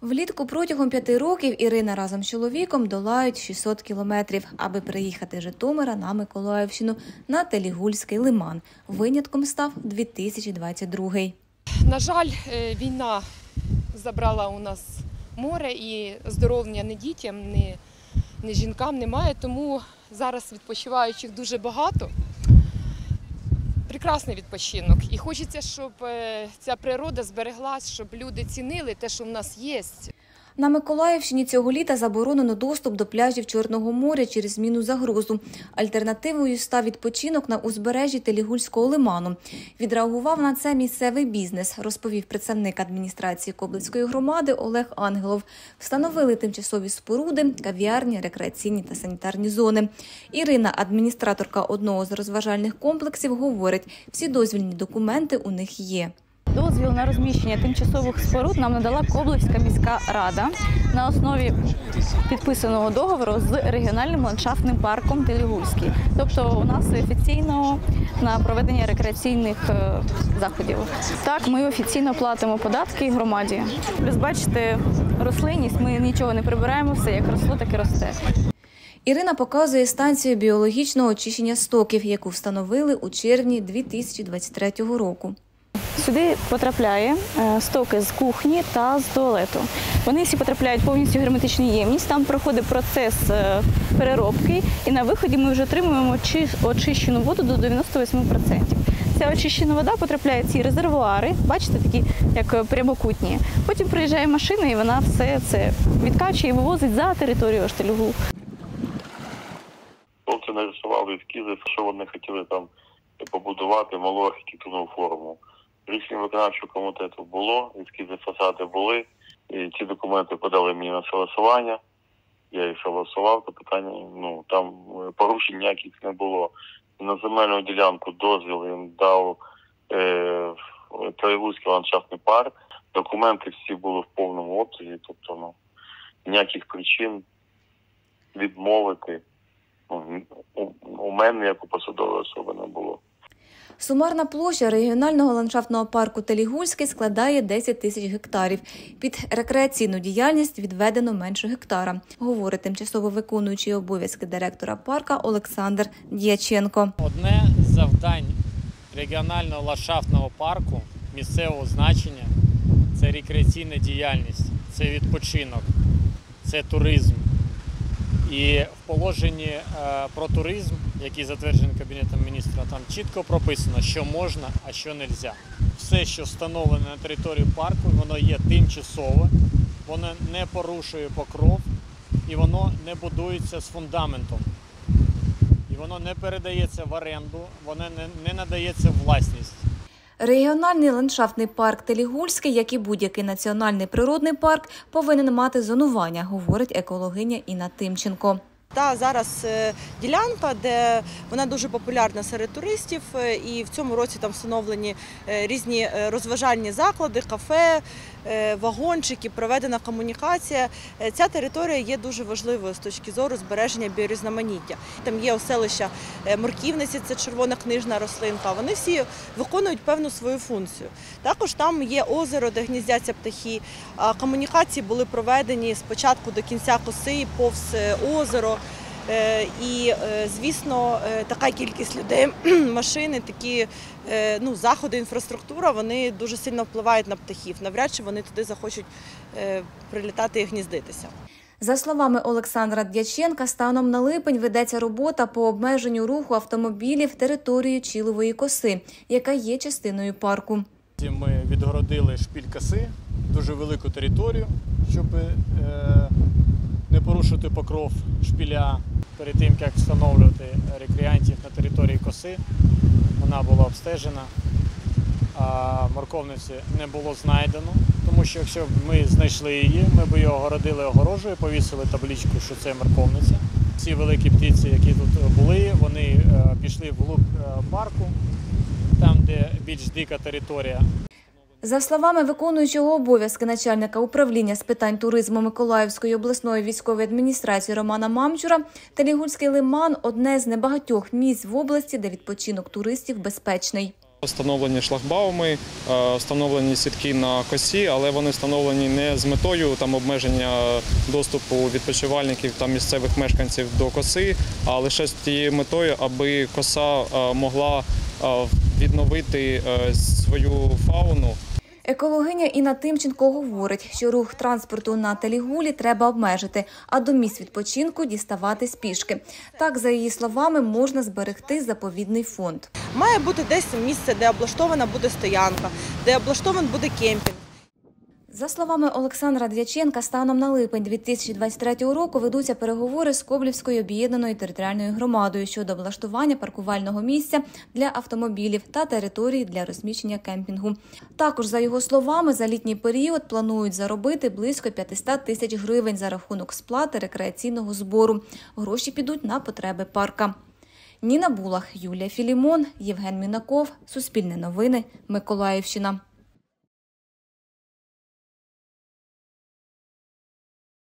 Влітку протягом п'яти років Ірина разом з чоловіком долають 600 кілометрів, аби приїхати з Житомира на Миколаївщину на Телігульський лиман. Винятком став 2022. На жаль, е, війна забрала у нас море і здоров'я не дітям, ні жінкам немає, тому зараз відпочиваючих дуже багато. Прекрасний відпочинок. І хочеться, щоб е, ця природа збереглась, щоб люди цінили те, що в нас є. На Миколаївщині цього літа заборонено доступ до пляжів Чорного моря через зміну загрозу. Альтернативою став відпочинок на узбережжі Телігульського лиману. Відреагував на це місцевий бізнес, розповів представник адміністрації Коблицької громади Олег Ангелов. Встановили тимчасові споруди, кав'ярні, рекреаційні та санітарні зони. Ірина, адміністраторка одного з розважальних комплексів, говорить, всі дозвільні документи у них є. Дозвіл на розміщення тимчасових споруд нам надала Коблевська міська рада на основі підписаного договору з регіональним ландшафтним парком Телігульський. Тобто у нас офіційно на проведення рекреаційних е, заходів. Так, ми офіційно платимо податки громаді. Плюс бачите, рослинність ми нічого не прибираємо, все як росло, так і росте. Ірина показує станцію біологічного очищення стоків, яку встановили у червні 2023 року. Сюди потрапляє е, стоки з кухні та з туалету. Вони всі потрапляють повністю в герметичну ємність. Там проходить процес е, переробки, і на виході ми вже отримуємо очищену воду до 98%. Ця очищена вода потрапляє в ці резервуари, бачите, такі як е, прямокутні. Потім приїжджає машина і вона все це відкачує і вивозить за територію Штельгу. Хлопці нарисували ескізи, що вони хотіли там побудувати малу архітектурну форму. Рішення виконавчого комітету було, ескізи фасади були, і ці документи подали мені на согласування. Я їх согласував, то питання, ну там е, порушень ніяких не було. На земельну ділянку дозвіл їм дав е, Троєвузький ландшафтний парк. Документи всі були в повному обсязі, тобто ну, ніяких причин відмовити ну, у мене як у посадової особи не було. Сумарна площа регіонального ландшафтного парку Телігульський складає 10 тисяч гектарів. Під рекреаційну діяльність відведено менше гектара, говорить тимчасово виконуючий обов'язки директора парка Олександр Дяченко. Одне з завдань регіонального ландшафтного парку місцевого значення це рекреаційна діяльність, це відпочинок, це туризм. І в положенні е, про туризм, який затверджений Кабінетом міністра, там чітко прописано, що можна, а що не можна. Все, що встановлено на території парку, воно є тимчасове, воно не порушує покров і воно не будується з фундаментом і воно не передається в оренду, воно не надається власність. Регіональний ландшафтний парк Телігульський, як і будь-який національний природний парк, повинен мати зонування, говорить екологиня Інна Тимченко. Та зараз е, ділянка, де вона дуже популярна серед туристів, е, і в цьому році там встановлені е, різні розважальні заклади, кафе, вагончики, проведена комунікація. Ця територія є дуже важливою з точки зору збереження біорізноманіття. Там є оселища морківниці, це червона книжна рослинка. Вони всі виконують певну свою функцію. Також там є озеро, де гніздяться птахи. Комунікації були проведені спочатку до кінця коси, повз озеро. Е, І, е, звісно, е, така кількість людей, машини, такі ну, заходи, інфраструктура, вони дуже сильно впливають на птахів. Навряд чи вони туди захочуть прилітати і гніздитися. За словами Олександра Дяченка, станом на липень ведеться робота по обмеженню руху автомобілів територією Чілової коси, яка є частиною парку. Ми відгородили шпіль коси, дуже велику територію, щоб не порушити покров шпіля перед тим, як встановлювати рекреантів на території коси. Вона була обстежена, а морковниці не було знайдено, тому що якщо б ми знайшли її, ми б її огородили огорожею, повісили табличку, що це морковниця. Ці великі птиці, які тут були, вони е, пішли в глуб е, парку, там, де більш дика територія. За словами виконуючого обов'язки начальника управління з питань туризму Миколаївської обласної військової адміністрації Романа Мамчура, Телігульський лиман одне з небагатьох місць в області, де відпочинок туристів безпечний. Встановлені шлагбауми, е, встановлені сітки на косі, але вони встановлені не з метою там обмеження доступу відпочивальників та місцевих мешканців до коси, а лише з тією метою, аби коса е, могла е, відновити свою фауну. Екологиня Інна Тимченко говорить, що рух транспорту на Телігулі треба обмежити, а до місць відпочинку діставати спішки. Так, за її словами, можна зберегти заповідний фонд. Має бути десь місце, де облаштована буде стоянка, де облаштований буде кемпінг. За словами Олександра Дяченка, станом на липень 2023 року ведуться переговори з Коблівською об'єднаною територіальною громадою щодо облаштування паркувального місця для автомобілів та території для розміщення кемпінгу. Також, за його словами, за літній період планують заробити близько 500 тисяч гривень за рахунок сплати рекреаційного збору. Гроші підуть на потреби парка. Ніна Булах, Юлія Філімон, Євген Мінаков, Суспільне новини, Миколаївщина.